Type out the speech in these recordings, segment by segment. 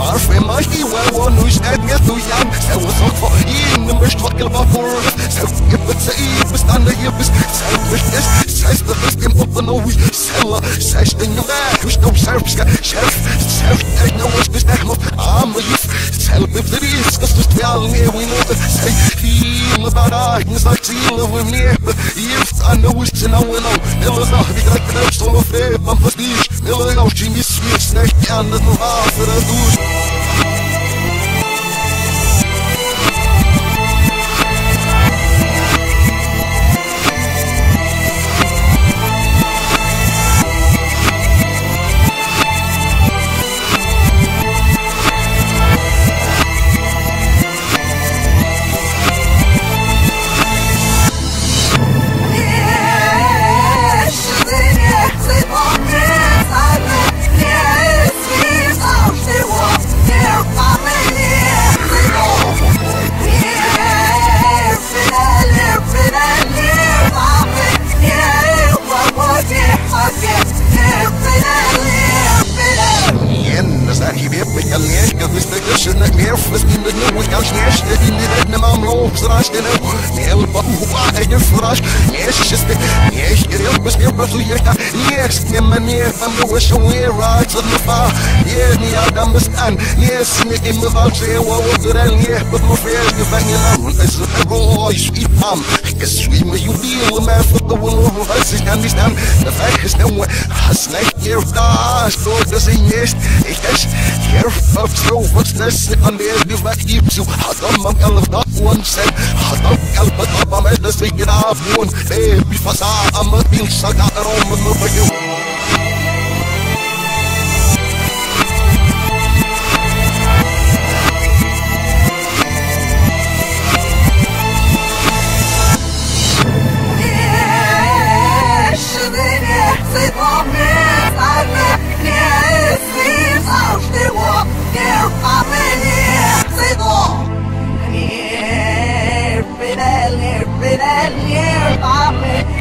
عارفين ما هو ونوش ادمي ثويان سوى صفاين مش فاكر بابور سوى يبس ايبس انا يبس سوى يس سايس بس ام اوبنوي سلا سايس دنيا وش نو سيرفس شرف سوى اي نو وش بس احمد عام يف سلا بفضلي now live, we live, feel about I, it's like she live with me. Yes, I know it's and I will know. Never know, we got the one of them, I'm prestige. Never know, and the new and I. عاش نعيش اللي بدنا ما ملوصاش انا يا البوع اي فراش نعيش شست نعيش يا بس يا بس يا يس نما نير فم وش وي رايت ان فا يا ني ادم مستان يس ني ام فالسي وودرال يه بس ما فيش يبني لون الروي شوي فام السوي ما يبي وما فضل والله هسي كان يستان نفحش نوع حسنك يرضاش دور دسينيش ايش يرفض سو بس نسي قلبي بقى يبسو şu Hasanmam yalvardan sen Hasan kalbet babam edesi giravun Ve bir faza ama bin şaka for you.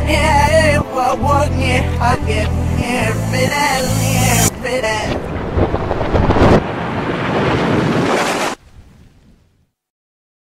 yeah, what would you, I get near, fit that near, fit that.